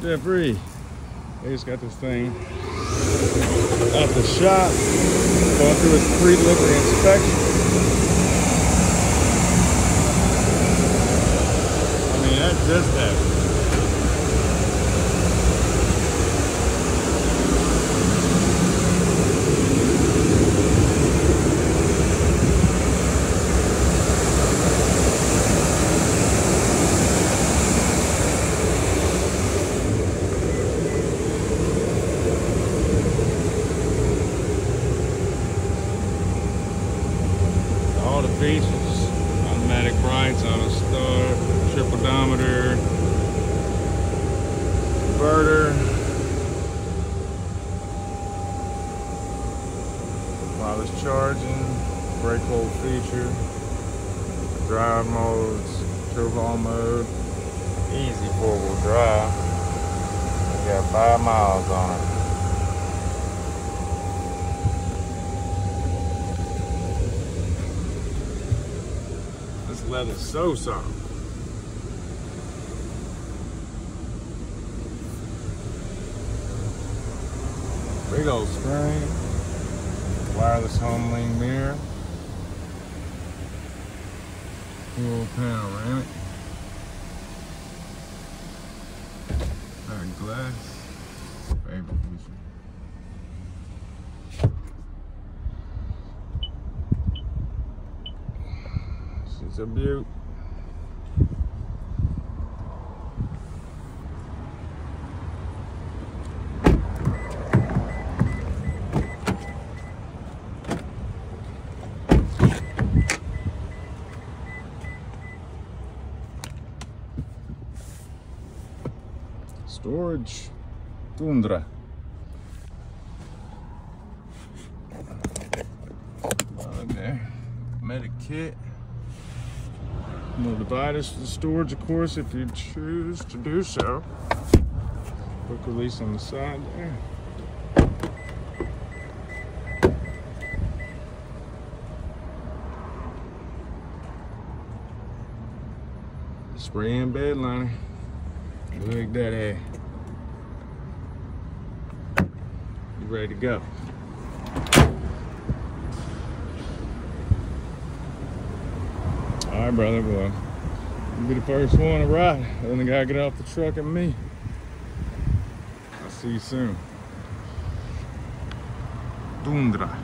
debris. They just got this thing at the shop, going through its pre-delivery inspection. I mean, that just happened. all the features. Automatic brights, auto start, trip odometer, inverter, wireless charging, brake hold feature, drive modes, turbo mode, easy four wheel drive. Got five miles on it. This leather's so soft. Big old screen. Wireless home link mirror. Full panoramic. Back glass. Favorite feature. She's a beaut. Storage Tundra. Medic kit. No dividers for the storage, of course, if you choose to do so. Quick release on the side there. Spray in bed liner. Look at that head. You ready to go? Right, brother. You'll be the first one to ride. Then the guy get off the truck and me. I'll see you soon. Tundra.